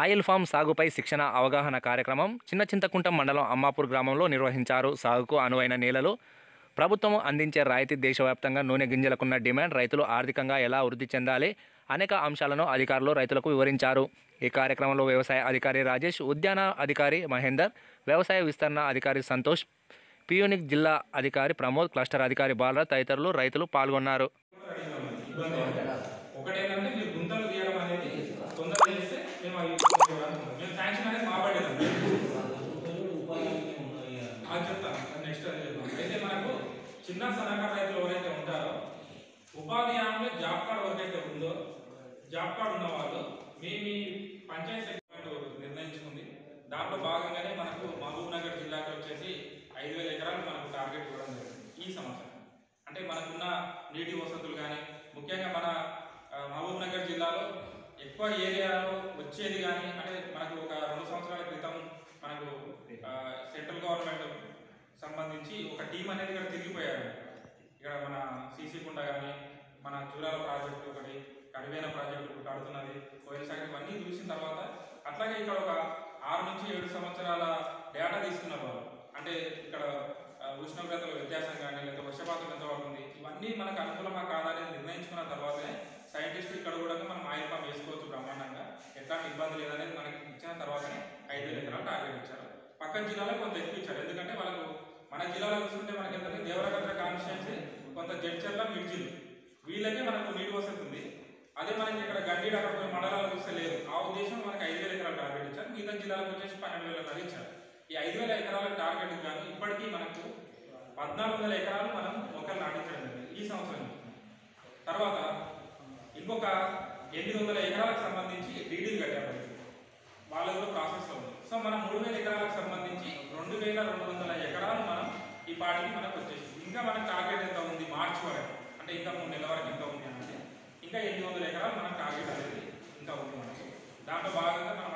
Oil form సాగుపై శిక్షణ అవగాహన కార్యక్రమం చిన్న చింతకుంటం మండలం అమ్మాపూర్ గ్రామంలో నిర్వహించారు. సాగుకు అనువైన నేలలు ప్రభుత్వం అందించే రాయితీ దేశవ్యాప్తంగా నూనె గింజలకున్న డిమాండ్ రైతులు ఆర్థికంగా ఎలా వృద్ధి చెందాలి అనేక అంశాలను అధికారులు రైతులకు వివరించారు. ఈ కార్యక్రమంలో వ్యవసాయ అధికారి రాజేష్ ఉద్యాన అధికారి మహేందర్ వ్యవసాయ విస్తరణ అధికారి సంతోష్ పియూనిక్ జిల్లా అధికారి ప్రమోద్ క్లస్టర్ అధికారి బాలరాజ్ తదితరులు రైతులు పాల్గొన్నారు. ఒకటి ఏంటంటే మీరు గుంతలు తీయడం అనేది తొందరగా చేస్తే మేము అవి మేము శాంక్షన్ అనేది మా పడేదండి అది చెప్తాను. నెక్స్ట్ అది చెప్తాను. అయితే మనకు చిన్న సన్నకారు రైతులు ఎవరైతే ఉంటారో ఉపాధి హామీలో జాబ్ కార్డ్ ఎవరికైతే ఉందో జాబ్ కార్డ్ ఉన్న వాళ్ళు మీ మీ పంచాయత్ సెక్రటరీ నిర్ణయించుకుంది. దాంట్లో భాగంగానే మనకు మహబూబ్ నగర్ జిల్లాకి వచ్చేసి ఐదు వేల ఎకరాలు మనకు టార్గెట్ ఇవ్వడం జరిగింది. ఈ సంవత్సరం. అంటే మనకున్న నీటి వసతులు కానీ ముఖ్యంగా మన మహబూబ్నగర్ జిల్లాలో ఎక్కువ ఏరియాలో వచ్చేది కానీ అంటే మనకు ఒక రెండు సంవత్సరాల క్రితం మనకు సెంట్రల్ గవర్నమెంట్ సంబంధించి ఒక టీం అనేది ఇక్కడ తిరిగిపోయారు. ఇక్కడ మన సీసీ కుండ కానీ మన జూరాల ప్రాజెక్టు ఒకటి కడివేన ప్రాజెక్టు కడుతున్నది కోయిల ఇవన్నీ చూసిన తర్వాత అట్లాగే ఇక్కడ ఒక ఆరు నుంచి ఏడు సంవత్సరాల డేటా తీసుకున్నారు వాళ్ళు. అంటే ఇక్కడ ఉష్ణోగ్రతల వ్యత్యాసం కానీ లేదా వర్షపాతం ఎంత పడుతుంది ఇవన్నీ మనకు అనుకూలమా కాదా అనేది నిర్ణయించుకున్న తర్వాతనే సైంటిస్ట్ ఇక్కడ కూడా మనం ఆయిల్ పంప్ వేసుకోవచ్చు బ్రహ్మాండంగా. ఎట్లాంటి ఇబ్బంది లేదనేది మనకి ఇచ్చిన తర్వాతనే ఐదు వేల ఎకరాలు టార్గెట్ ఇచ్చారు. పక్కన జిల్లాలో కొంత ఎక్కువ ఇచ్చారు. ఎందుకంటే వాళ్ళకు మన జిల్లాలో చూస్తుంటే మనకి ఏంటంటే దేవరగడ్డ కాన్స్టిట్యున్సీ కొంత జడ్చర్ల మిడ్జిల్ వీళ్ళకే మనకు నీటి వసతుంది అదే మనకి ఇక్కడ గండీడ అక్కడ మండలాలు చూస్తే లేదు ఆ ఉద్దేశం మనకి ఐదు వేల ఎకరాలు టార్గెట్ ఇచ్చారు. మిగతా జిల్లాలకు వచ్చేసి పన్నెండు వేల దాకా ఇచ్చారు. ఈ ఐదు వేల ఎకరాల టార్గెట్ కానీ ఇప్పటికీ మనకు పద్నాలుగు వందల ఎకరాలు మనం మొక్కలు నాటించడం జరిగింది ఈ సంవత్సరం. తర్వాత ఇంకొక ఎనిమిది వందల ఎకరాలకు సంబంధించి డీడీలు కట్టారు వాళ్ళ కూడా ప్రాసెస్లో ఉంది. సో మనం మూడు వేల ఎకరాలకు సంబంధించి రెండు వేల రెండు వందల ఎకరాలు మనం ఈ పాటికి మనకు వచ్చేసింది. ఇంకా మనకు టార్గెట్ ఎంత ఉంది? మార్చి వరకు. అంటే ఇంకా మూడు నెలల వరకు ఎంత ఉంది అంటే ఇంకా ఎనిమిది వందల ఎకరాలు మనకు టార్గెట్ అనేది ఇంకా ఉంది మనకి. దాంట్లో భాగంగా మనం